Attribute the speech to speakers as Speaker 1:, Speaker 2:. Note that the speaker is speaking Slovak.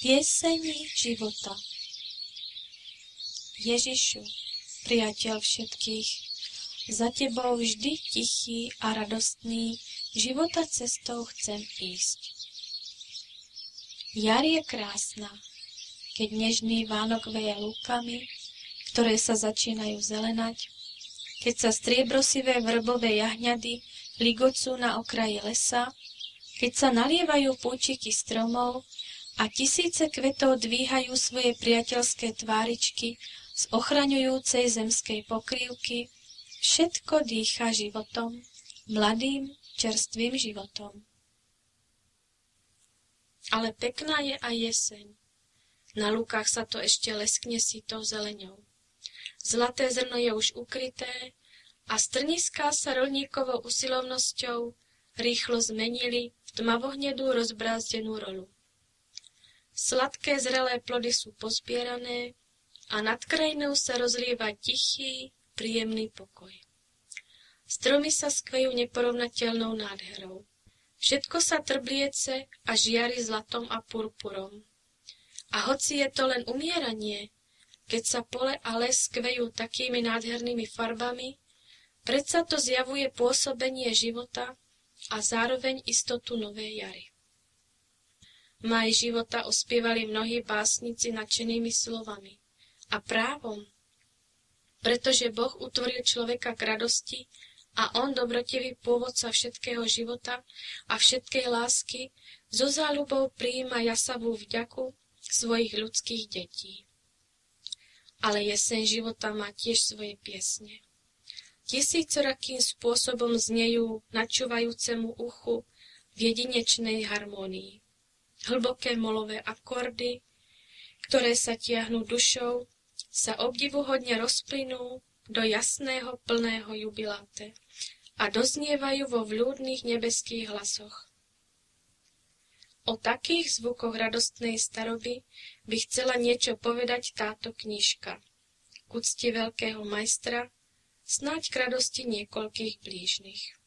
Speaker 1: Piesení života Ježišu, priateľ všetkých, za tebou vždy tichý a radostný, života cestou chcem ísť. Jar je krásna, keď nežný Vánok veje lúkami, ktoré sa začínajú zelenať, keď sa striebrosivé vrbové jahňady ligocú na okraji lesa, keď sa nalievajú púčiky stromov a tisíce kvetov dvíhajú svoje priateľské tváričky z ochraňujúcej zemskej pokrývky, všetko dýcha životom, mladým, čerstvým životom. Ale pekná je aj jeseň. Na lúkach sa to ešte leskne sitou zeleňou. Zlaté zrno je už ukryté a strniská sa rolníkovou usilovnosťou rýchlo zmenili v tmavohnedú rozbrázdenú rolu. Sladké zrelé plody sú pozbierané a nad krajinou sa rozlieva tichý, príjemný pokoj. Stromy sa skvejú neporovnateľnou nádherou. Všetko sa trbliece a žiari zlatom a purpurom. A hoci je to len umieranie, keď sa pole a les skvejú takými nádhernými farbami, predsa to zjavuje pôsobenie života a zároveň istotu novej jary. Maj života ospievali mnohí básnici nadšenými slovami. A právom, pretože Boh utvoril človeka k radosti a on, dobrotivý pôvodca všetkého života a všetkej lásky, so záľubou prijíma jasavú vďaku svojich ľudských detí. Ale jeseň života má tiež svoje piesne. Tisícorakým spôsobom znejú načúvajúcemu uchu v jedinečnej harmonii hlboké molové akordy, ktoré sa tiahnu dušou, sa obdivuhodne rozplynú do jasného plného jubiláte a doznievajú vo vľúdnych nebeských hlasoch. O takých zvukoch radostnej staroby by chcela niečo povedať táto knižka. K úcti veľkého majstra, snáď k radosti niekoľkých blížnych.